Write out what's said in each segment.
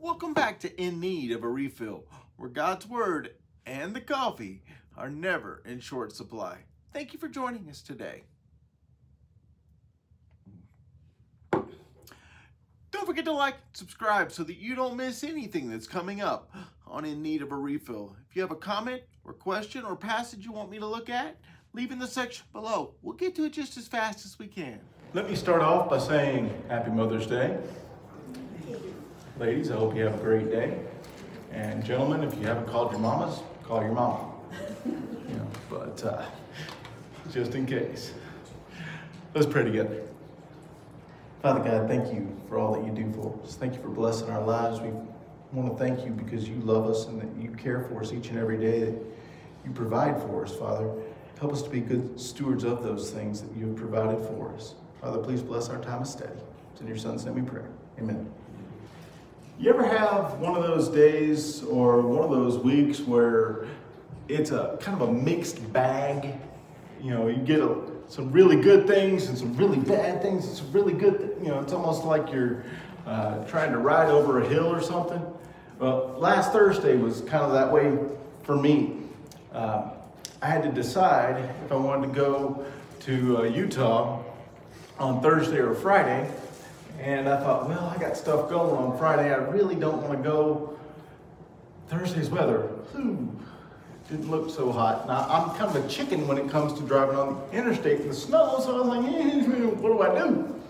Welcome back to In Need of a Refill, where God's Word and the coffee are never in short supply. Thank you for joining us today. Don't forget to like and subscribe so that you don't miss anything that's coming up on In Need of a Refill. If you have a comment or question or passage you want me to look at, leave in the section below. We'll get to it just as fast as we can. Let me start off by saying Happy Mother's Day. Ladies, I hope you have a great day. And gentlemen, if you haven't called your mamas, call your mama. You know, but uh, just in case. Let's pray together. Father God, thank you for all that you do for us. Thank you for blessing our lives. We want to thank you because you love us and that you care for us each and every day, that you provide for us, Father. Help us to be good stewards of those things that you have provided for us. Father, please bless our time of study. It's in your son's name we pray. Amen. You ever have one of those days or one of those weeks where it's a kind of a mixed bag? You know, you get a, some really good things and some really bad things. It's really good, you know, it's almost like you're uh, trying to ride over a hill or something. Well, last Thursday was kind of that way for me. Uh, I had to decide if I wanted to go to uh, Utah on Thursday or Friday and I thought, well, I got stuff going on Friday. I really don't want to go. Thursday's weather, whew, didn't look so hot. Now, I'm kind of a chicken when it comes to driving on the interstate in the snow, so I was like, eh, what do I do?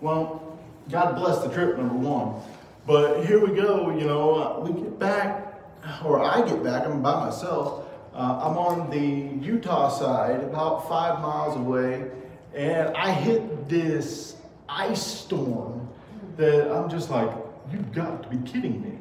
Well, God bless the trip, number one. But here we go, you know, uh, we get back, or I get back, I'm by myself. Uh, I'm on the Utah side, about five miles away, and I hit this ice storm that I'm just like, you've got to be kidding me.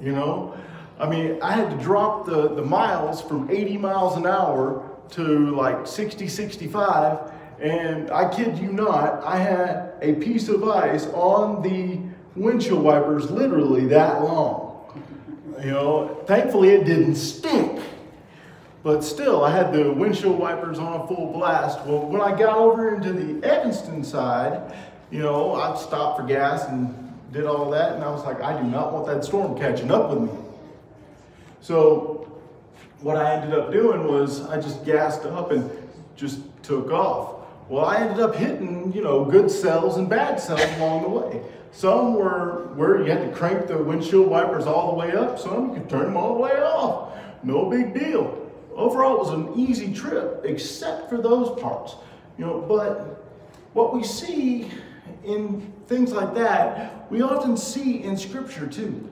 You know? I mean, I had to drop the, the miles from 80 miles an hour to like 60, 65. And I kid you not, I had a piece of ice on the windshield wipers literally that long. You know, thankfully it didn't stick. But still, I had the windshield wipers on full blast. Well, when I got over into the Evanston side, you know, I stopped for gas and did all that, and I was like, I do not want that storm catching up with me. So what I ended up doing was I just gassed up and just took off. Well, I ended up hitting, you know, good cells and bad cells along the way. Some were where you had to crank the windshield wipers all the way up. Some you could turn them all the way off. No big deal. Overall, it was an easy trip, except for those parts. You know, but what we see in things like that, we often see in Scripture too.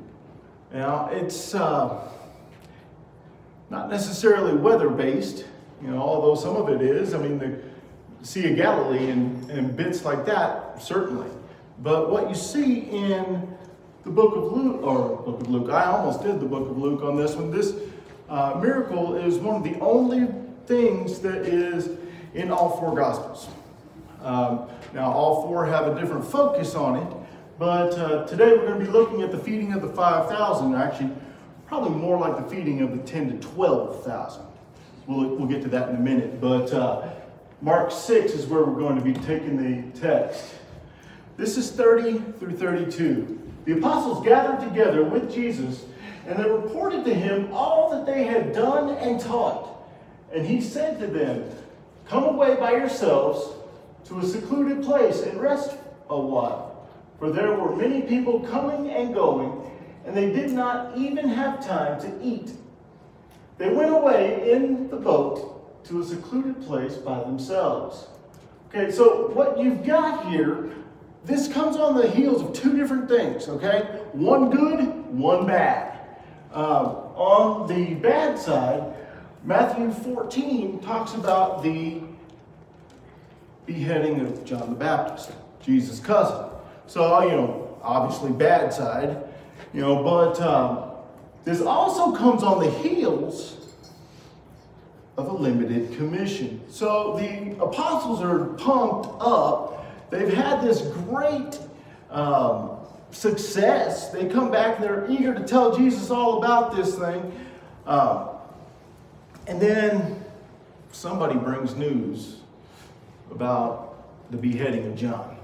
Know, it's uh, not necessarily weather based, you know, although some of it is. I mean, the Sea of Galilee and, and bits like that, certainly. But what you see in the book of Luke, or book of Luke, I almost did the book of Luke on this one. This uh, miracle is one of the only things that is in all four Gospels. Um, now, all four have a different focus on it, but uh, today we're going to be looking at the feeding of the 5,000, actually, probably more like the feeding of the 10 to 12,000. We'll, we'll get to that in a minute, but uh, Mark 6 is where we're going to be taking the text. This is 30 through 32. The apostles gathered together with Jesus, and they reported to him all that they had done and taught. And he said to them, Come away by yourselves to a secluded place and rest a while. For there were many people coming and going, and they did not even have time to eat. They went away in the boat to a secluded place by themselves. Okay, so what you've got here, this comes on the heels of two different things, okay? One good, one bad. Um, on the bad side, Matthew 14 talks about the beheading of John the Baptist, Jesus' cousin. So, you know, obviously bad side, you know, but um, this also comes on the heels of a limited commission. So the apostles are pumped up. They've had this great um, success. They come back they're eager to tell Jesus all about this thing. Um, and then somebody brings news about the beheading of John.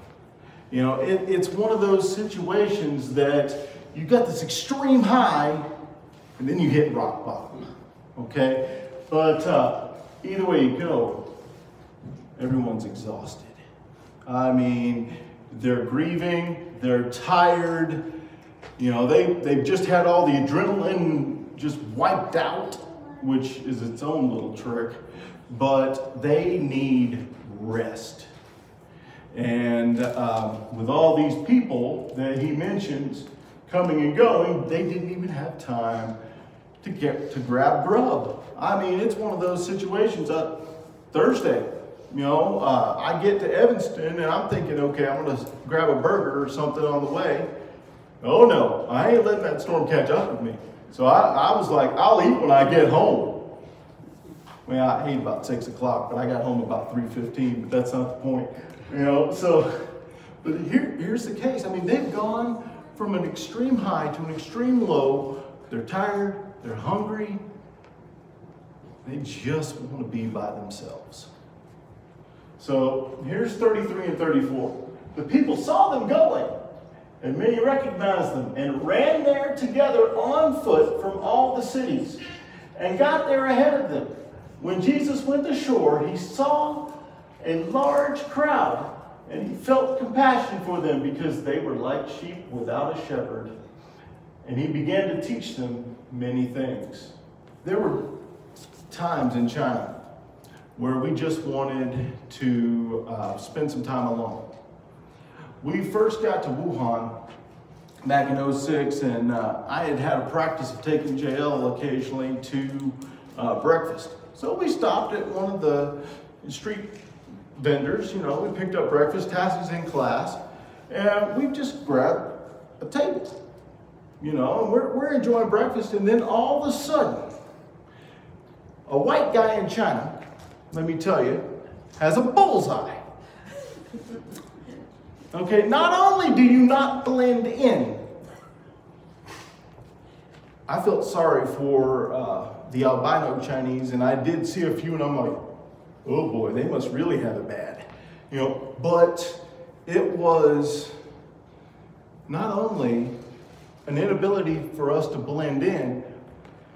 You know, it, it's one of those situations that you got this extreme high, and then you hit rock bottom. Okay? But uh, either way you go, everyone's exhausted. I mean, they're grieving, they're tired. You know, they, they've just had all the adrenaline just wiped out, which is its own little trick, but they need rest. And uh, with all these people that he mentions coming and going, they didn't even have time to get to grab grub. I mean, it's one of those situations. Uh, Thursday, you know, uh, I get to Evanston and I'm thinking, okay, I'm going to grab a burger or something on the way. Oh no, I ain't letting that storm catch up with me. So I, I was like, I'll eat when I get home. Well, I ate about six o'clock, but I got home about 3.15, but that's not the point. You know, so, but here, here's the case. I mean, they've gone from an extreme high to an extreme low. They're tired, they're hungry, they just want to be by themselves. So here's 33 and 34. The people saw them going, and many recognized them, and ran there together on foot from all the cities, and got there ahead of them. When Jesus went ashore, he saw a large crowd, and he felt compassion for them because they were like sheep without a shepherd. And he began to teach them many things. There were times in China where we just wanted to uh, spend some time alone. We first got to Wuhan back in 06 and uh, I had had a practice of taking JL occasionally to uh, breakfast. So we stopped at one of the street vendors, you know, we picked up breakfast, Tassie's in class, and we just grabbed a table, you know, and we're, we're enjoying breakfast, and then all of a sudden, a white guy in China, let me tell you, has a bullseye. Okay, not only do you not blend in, I felt sorry for uh, the albino Chinese, and I did see a few, and I'm like, oh boy, they must really have it bad. You know, but it was not only an inability for us to blend in,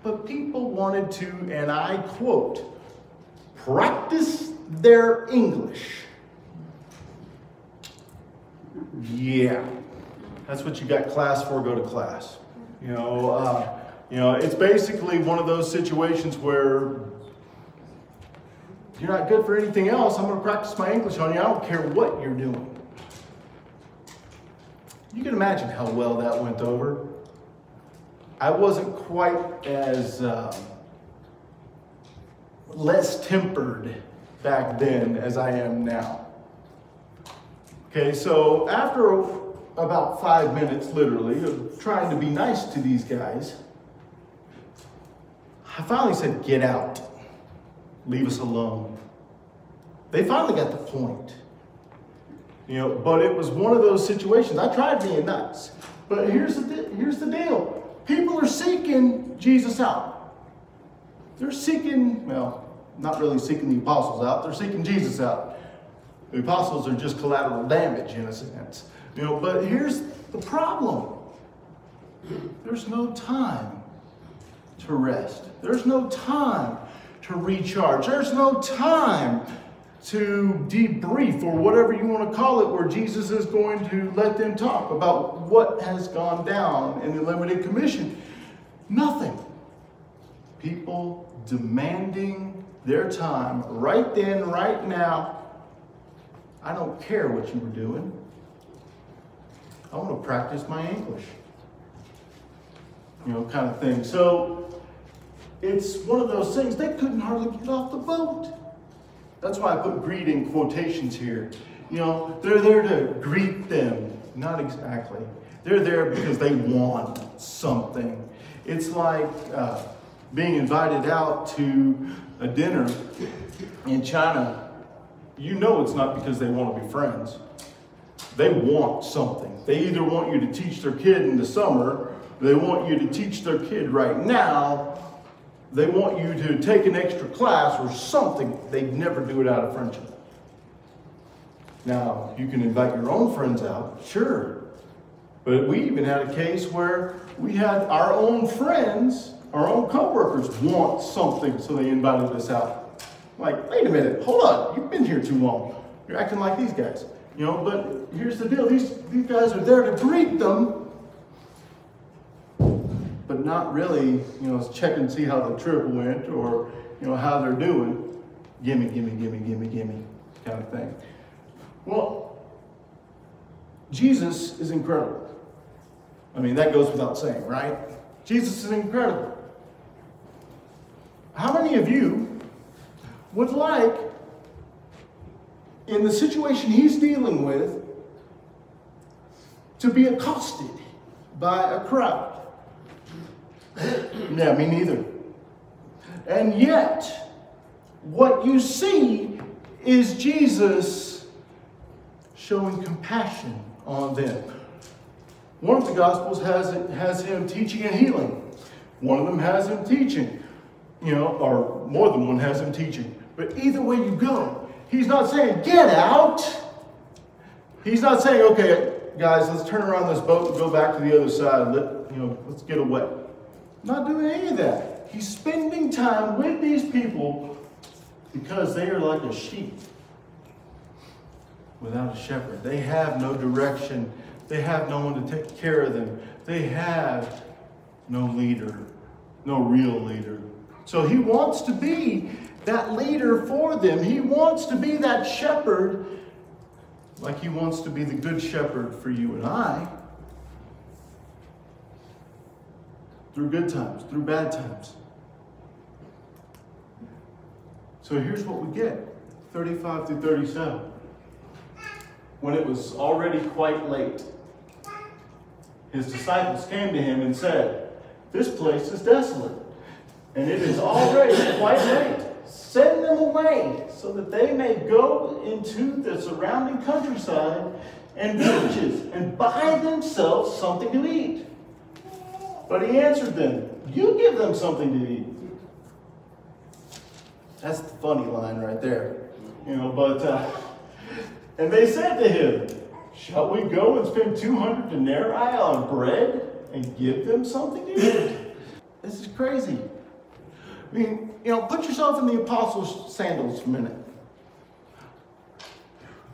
but people wanted to, and I quote, practice their English. Yeah, that's what you got class for, go to class. You know, uh, you know, it's basically one of those situations where you're not good for anything else. I'm going to practice my English on you. I don't care what you're doing. You can imagine how well that went over. I wasn't quite as um, less tempered back then as I am now. Okay, so after about five minutes, literally, of trying to be nice to these guys, I finally said, Get out. Leave us alone. They finally got the point. You know, but it was one of those situations. I tried being nice. But here's the, here's the deal people are seeking Jesus out. They're seeking, well, not really seeking the apostles out, they're seeking Jesus out. The apostles are just collateral damage in a sense. You know, but here's the problem. There's no time to rest. There's no time to recharge. There's no time to debrief or whatever you want to call it, where Jesus is going to let them talk about what has gone down in the limited commission. Nothing. People demanding their time right then, right now. I don't care what you were doing. I want to practice my English. You know, kind of thing. So it's one of those things, they couldn't hardly get off the boat. That's why I put greet in quotations here. You know, they're there to greet them. Not exactly. They're there because they want something. It's like uh, being invited out to a dinner in China. You know it's not because they want to be friends. They want something. They either want you to teach their kid in the summer, they want you to teach their kid right now, they want you to take an extra class or something. They'd never do it out of friendship. Now, you can invite your own friends out, sure. But we even had a case where we had our own friends, our own coworkers want something, so they invited us out. Like, wait a minute, hold on, you've been here too long. You're acting like these guys. You know, but here's the deal, these, these guys are there to greet them, but not really, you know, check and see how the trip went or, you know, how they're doing. Gimme, gimme, gimme, gimme, gimme, kind of thing. Well, Jesus is incredible. I mean, that goes without saying, right? Jesus is incredible. How many of you would like, in the situation he's dealing with, to be accosted by a crowd? yeah, me neither. And yet, what you see is Jesus showing compassion on them. One of the Gospels has, it, has him teaching and healing. One of them has him teaching, you know, or more than one has him teaching. But either way you go, he's not saying, get out. He's not saying, okay, guys, let's turn around this boat and go back to the other side. Let, you know, let's get away. Not doing any of that. He's spending time with these people because they are like a sheep without a shepherd. They have no direction. They have no one to take care of them. They have no leader, no real leader. So he wants to be that leader for them. He wants to be that shepherd like he wants to be the good shepherd for you and I. Through good times, through bad times. So here's what we get 35 through 37 when it was already quite late. His disciples came to him and said, This place is desolate, and it is already quite late. Send them away so that they may go into the surrounding countryside and villages and buy themselves something to eat. But he answered them, You give them something to eat. That's the funny line right there. You know, but. Uh, and they said to him, Shall we go and spend 200 denarii on bread and give them something to eat? this is crazy. I mean, you know, put yourself in the apostles' sandals for a minute.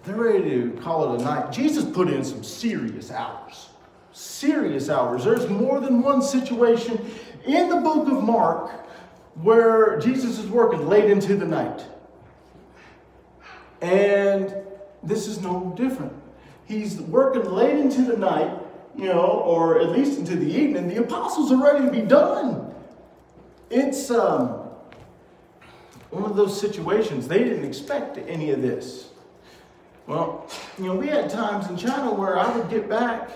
They're ready to call it a night. Jesus put in some serious hours. Serious hours. There's more than one situation in the book of Mark where Jesus is working late into the night. And this is no different. He's working late into the night, you know, or at least into the evening. The apostles are ready to be done. It's um, one of those situations. They didn't expect any of this. Well, you know, we had times in China where I would get back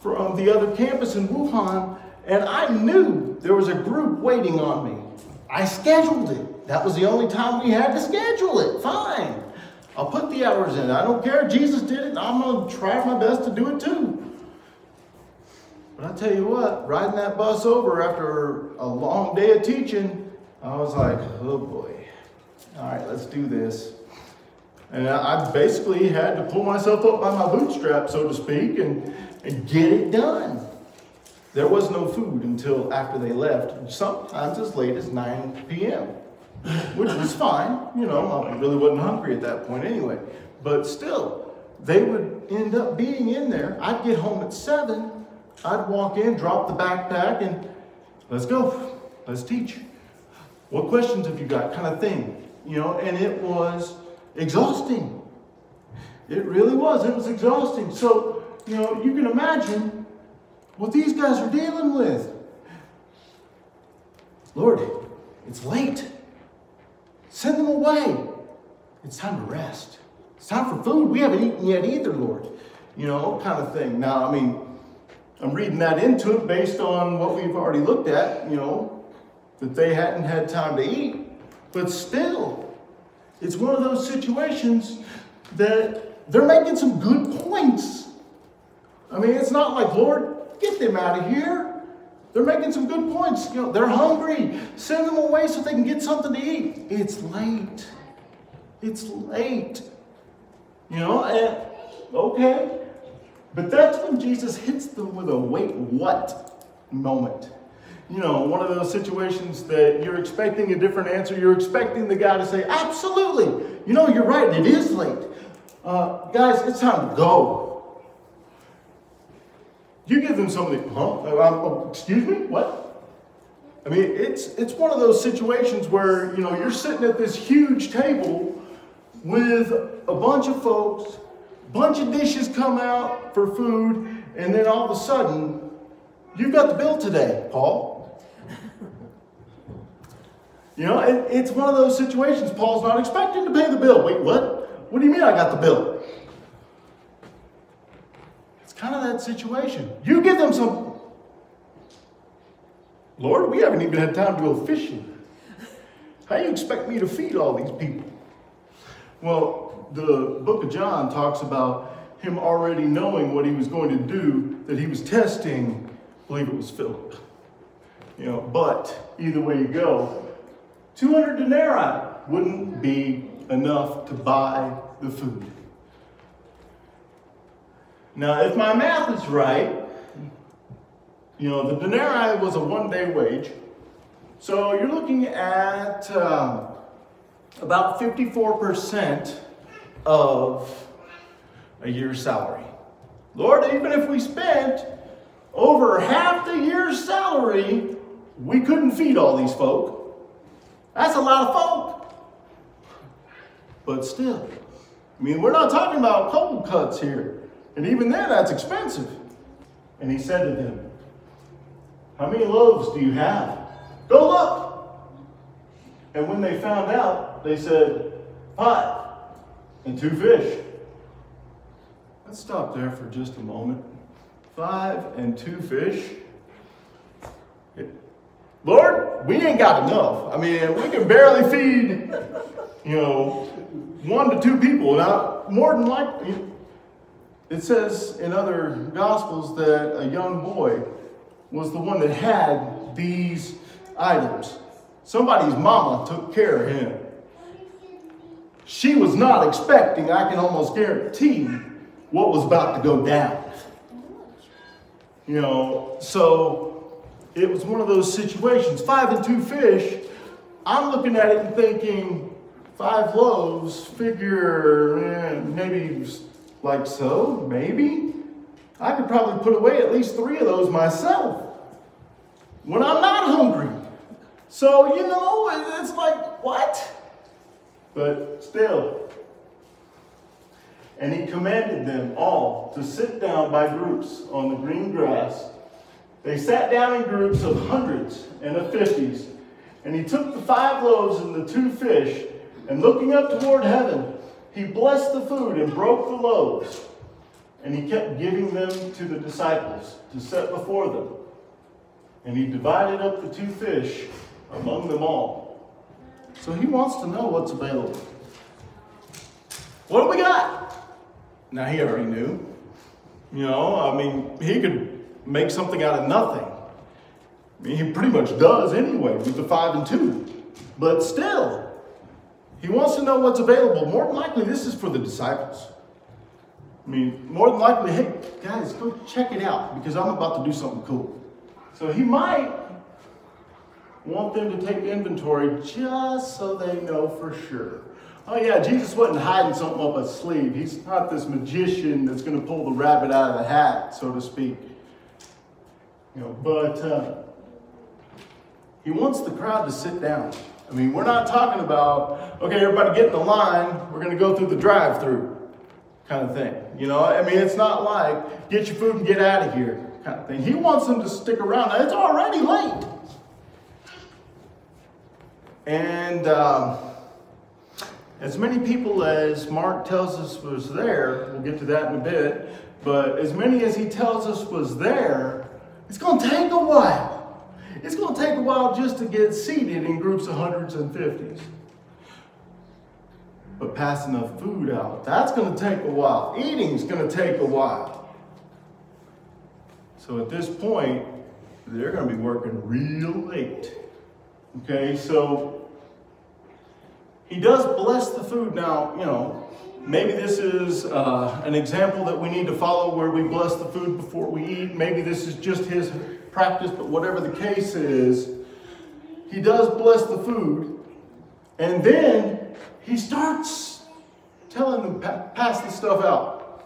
from the other campus in Wuhan, and I knew there was a group waiting on me. I scheduled it. That was the only time we had to schedule it. Fine. I'll put the hours in. I don't care. Jesus did it. I'm going to try my best to do it too. But I tell you what, riding that bus over after a long day of teaching, I was like, oh boy. All right, let's do this. And I basically had to pull myself up by my bootstrap, so to speak, and, and get it done. There was no food until after they left, sometimes as late as 9 p.m which was fine. You know, I really wasn't hungry at that point anyway. But still, they would end up being in there. I'd get home at 7. I'd walk in, drop the backpack, and let's go. Let's teach. What questions have you got? Kind of thing. You know, and it was exhausting. It really was. It was exhausting. So, you know, you can imagine what these guys are dealing with. Lord, it's late. Send them away. It's time to rest. It's time for food. We haven't eaten yet either, Lord. You know, kind of thing. Now, I mean, I'm reading that into it based on what we've already looked at, you know, that they hadn't had time to eat. But still, it's one of those situations that they're making some good points. I mean, it's not like, Lord, get them out of here. They're making some good points. You know, they're hungry. Send them away so they can get something to eat. It's late. It's late. You know, and okay. But that's when Jesus hits them with a wait, what moment. You know, one of those situations that you're expecting a different answer. You're expecting the guy to say, absolutely. You know, you're right, it is late. Uh, guys, it's time to go. You give them something, huh? Um, oh, excuse me? What? I mean, it's it's one of those situations where you know you're sitting at this huge table with a bunch of folks, bunch of dishes come out for food, and then all of a sudden, you've got the bill today, Paul. You know, it, it's one of those situations. Paul's not expecting to pay the bill. Wait, what? What do you mean I got the bill? Kind of that situation. You give them some Lord, we haven't even had time to go fishing. How do you expect me to feed all these people? Well, the book of John talks about him already knowing what he was going to do, that he was testing, I believe it was Philip. You know, but either way you go, 200 denarii wouldn't be enough to buy the food. Now, if my math is right, you know, the denarii was a one day wage. So you're looking at um, about 54% of a year's salary. Lord, even if we spent over half the year's salary, we couldn't feed all these folk. That's a lot of folk. But still, I mean, we're not talking about cold cuts here. And even then, that's expensive. And he said to them, how many loaves do you have? Go look. And when they found out, they said, Five and two fish. Let's stop there for just a moment. Five and two fish. Lord, we ain't got enough. I mean, we can barely feed, you know, one to two people. Now, more than likely, it says in other gospels that a young boy was the one that had these items. Somebody's mama took care of him. She was not expecting, I can almost guarantee, what was about to go down. You know, so it was one of those situations. Five and two fish, I'm looking at it and thinking, five loaves, figure eh, maybe like so, maybe. I could probably put away at least three of those myself when I'm not hungry. So, you know, it's like, what? But still. And he commanded them all to sit down by groups on the green grass. They sat down in groups of hundreds and of fifties. And he took the five loaves and the two fish, and looking up toward heaven, he blessed the food and broke the loaves and he kept giving them to the disciples to set before them. And he divided up the two fish among them all. So he wants to know what's available. What do we got? Now he already knew. You know, I mean, he could make something out of nothing. I mean, he pretty much does anyway with the five and two. But still, he wants to know what's available. More than likely, this is for the disciples. I mean, more than likely, hey, guys, go check it out because I'm about to do something cool. So he might want them to take inventory just so they know for sure. Oh yeah, Jesus wasn't hiding something up his sleeve. He's not this magician that's going to pull the rabbit out of the hat, so to speak. You know, but uh, he wants the crowd to sit down. I mean, we're not talking about, okay, everybody get in the line, we're going to go through the drive-through kind of thing. You know, I mean, it's not like get your food and get out of here kind of thing. He wants them to stick around. Now, it's already late. And um, as many people as Mark tells us was there, we'll get to that in a bit, but as many as he tells us was there, it's going to take a while. It's going to take a while just to get seated in groups of hundreds and fifties. But passing the food out, that's going to take a while. Eating's going to take a while. So at this point, they're going to be working real late. Okay, so he does bless the food now, you know, maybe this is uh, an example that we need to follow where we bless the food before we eat. Maybe this is just his practice, but whatever the case is, he does bless the food. And then he starts telling them, pass the stuff out.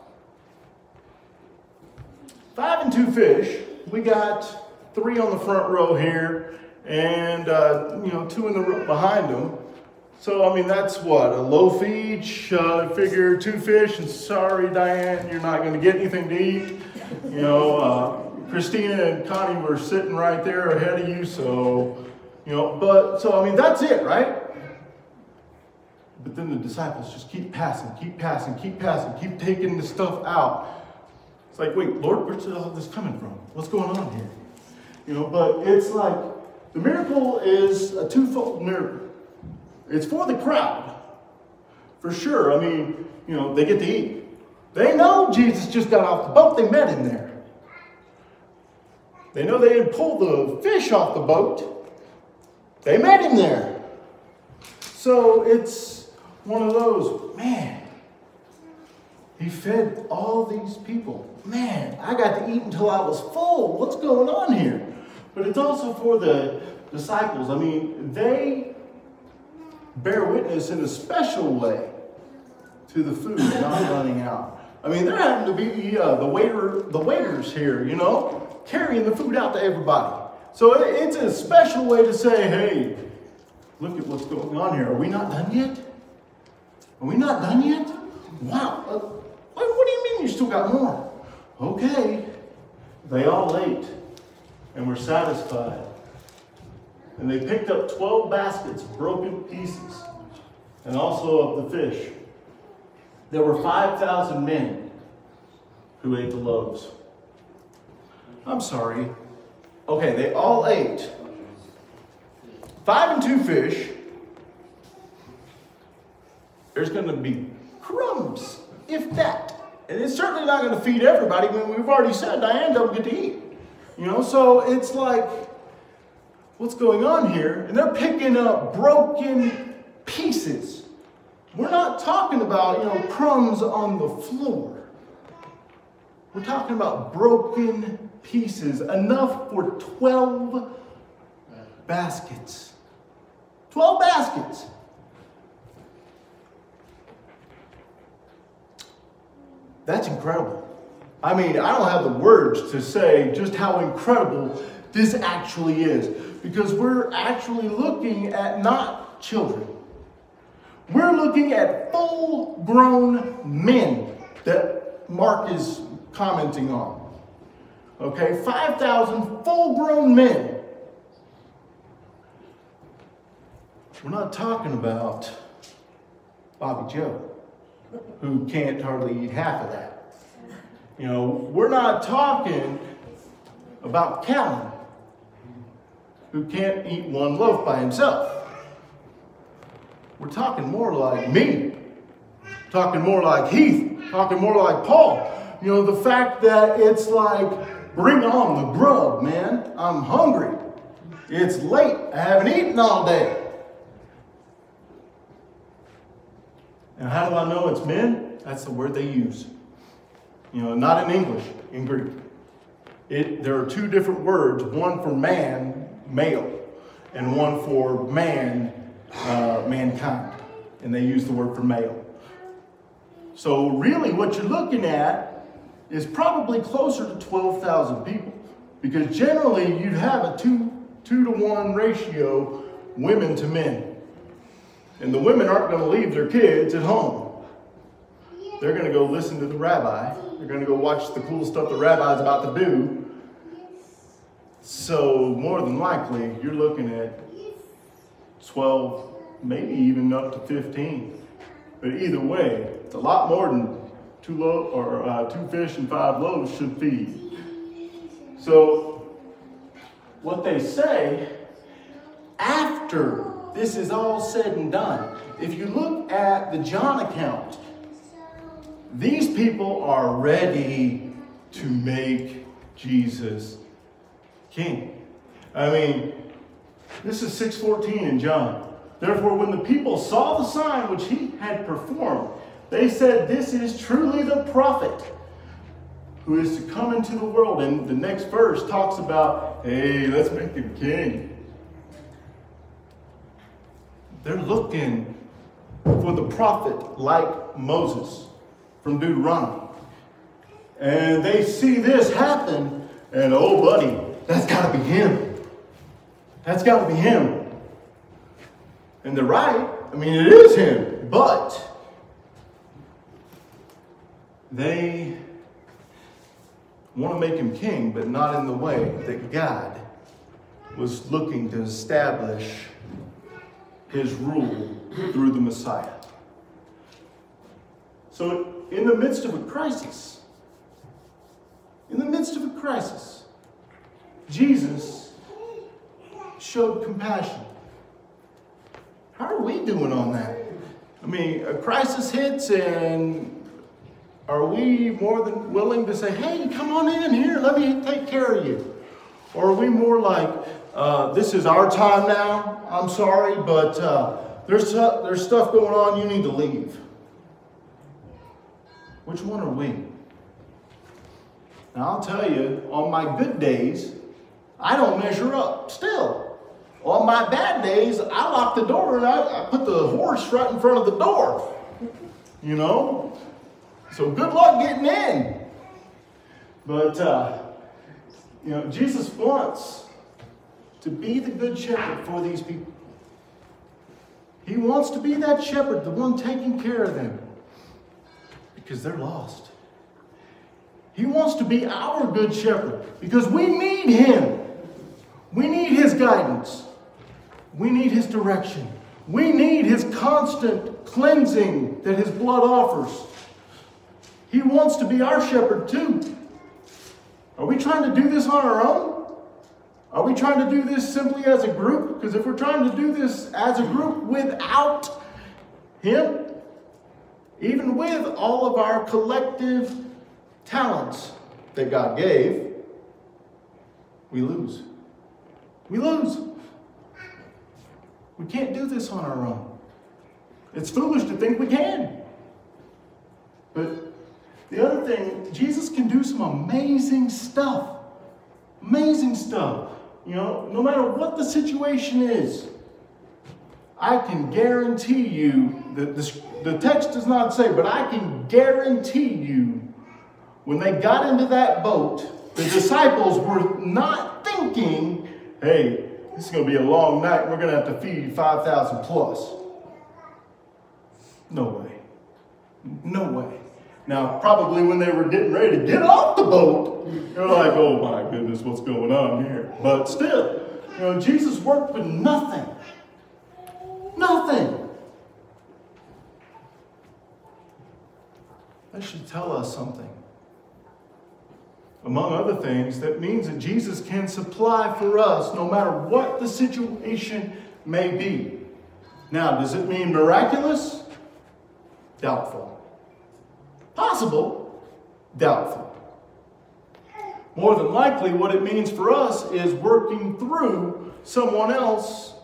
Five and two fish. We got three on the front row here and, uh, you know, two in the row behind them. So, I mean, that's what, a loaf each, uh, figure two fish, and sorry, Diane, you're not going to get anything to eat. You know, uh, Christina and Connie were sitting right there ahead of you, so, you know, but, so, I mean, that's it, right? But then the disciples just keep passing, keep passing, keep passing, keep taking the stuff out. It's like, wait, Lord, where's all this coming from? What's going on here? You know, but it's like the miracle is a twofold miracle. It's for the crowd, for sure. I mean, you know, they get to eat. They know Jesus just got off the boat. They met him there. They know they didn't pull the fish off the boat. They met him there. So it's one of those, man, he fed all these people. Man, I got to eat until I was full. What's going on here? But it's also for the disciples. I mean, they bear witness in a special way to the food not running out. I mean, there happen to be uh, the waiter, the waiters here, you know, carrying the food out to everybody. So it's a special way to say, hey, look at what's going on here. Are we not done yet? Are we not done yet? Wow. Uh, what, do you mean you still got more? Okay. They all ate and were satisfied. And they picked up 12 baskets broken pieces and also of the fish. There were 5,000 men who ate the loaves. I'm sorry. Okay, they all ate five and two fish. There's going to be crumbs, if that. And it's certainly not going to feed everybody when we've already said Diane don't get to eat. You know, so it's like, what's going on here? And they're picking up broken pieces. We're not talking about, you know, crumbs on the floor. We're talking about broken pieces, enough for 12 baskets. 12 baskets. That's incredible. I mean, I don't have the words to say just how incredible this actually is because we're actually looking at not children. We're looking at full grown men that Mark is commenting on. Okay, 5,000 full grown men. We're not talking about Bobby Joe, who can't hardly eat half of that. You know, we're not talking about Callan, who can't eat one loaf by himself. We're talking more like me, talking more like Heath, talking more like Paul. You know, the fact that it's like, bring on the grub, man. I'm hungry. It's late. I haven't eaten all day. And how do I know it's men? That's the word they use. You know, not in English, in Greek. It, there are two different words, one for man, male, and one for man, uh, mankind. And they use the word for male. So really what you're looking at is probably closer to 12,000 people. Because generally you'd have a two, two to one ratio women to men. And the women aren't going to leave their kids at home. They're going to go listen to the rabbi They're going to go watch the cool stuff the rabbi's about to do. So more than likely, you're looking at 12, maybe even up to 15. But either way, it's a lot more than two lo- or uh, two fish and five loaves should feed. So what they say after this is all said and done, if you look at the John account, these people are ready to make Jesus king. I mean, this is 614 in John. Therefore, when the people saw the sign which he had performed, They said, This is truly the prophet who is to come into the world. And the next verse talks about, Hey, let's make him king. They're looking for the prophet like Moses from Deuteronomy. And they see this happen, and oh, buddy, that's got to be him. That's got to be him. And they're right. I mean, it is him. But they want to make him king, but not in the way that God was looking to establish his rule through the Messiah. So, in the midst of a crisis, in the midst of a crisis, Jesus showed compassion. How are we doing on that? I mean, a crisis hits, and are we more than willing to say, hey, come on in here, let me take care of you? Or are we more like, uh, this is our time now, I'm sorry, but uh, there's, there's stuff going on, you need to leave? Which one are we? Now, I'll tell you, on my good days, I don't measure up still. On my bad days, I lock the door and I, I put the horse right in front of the door. You know? So good luck getting in. But, uh, you know, Jesus wants to be the good shepherd for these people. He wants to be that shepherd, the one taking care of them, because they're lost. He wants to be our good shepherd because we need him. We need his guidance. We need his direction. We need his constant cleansing that his blood offers. He wants to be our shepherd too. Are we trying to do this on our own? Are we trying to do this simply as a group? Because if we're trying to do this as a group without him, even with all of our collective talents that God gave, we lose. We lose. We can't do this on our own. It's foolish to think we can. But the other thing, Jesus can do some amazing stuff. Amazing stuff. You know, no matter what the situation is, I can guarantee you that the, the text does not say, but I can guarantee you when they got into that boat, the disciples were not thinking, hey, this is going to be a long night. We're going to have to feed 5,000 plus. No way. No way. Now, probably when they were getting ready to get off the boat, they're like, oh my goodness, what's going on here? But still, you know, Jesus worked with nothing. Nothing. That should tell us something. Among other things, that means that Jesus can supply for us no matter what the situation may be. Now, does it mean miraculous? Doubtful. Possible? Doubtful. More than likely, what it means for us is working through someone else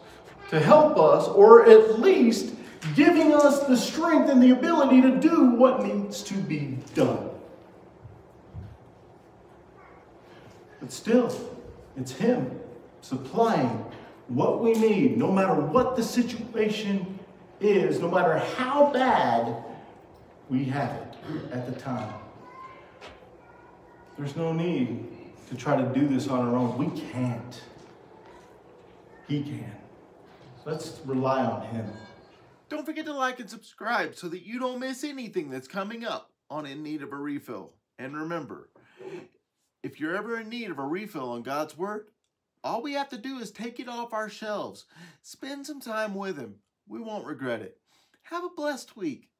to help us, or at least giving us the strength and the ability to do what needs to be done. But still, it's Him supplying what we need, no matter what the situation is, no matter how bad we have it at the time. There's no need to try to do this on our own. We can't. He can. Let's rely on Him. Don't forget to like and subscribe so that you don't miss anything that's coming up on In Need of a Refill. And remember, if you're ever in need of a refill on God's Word, all we have to do is take it off our shelves. Spend some time with Him. We won't regret it. Have a blessed week.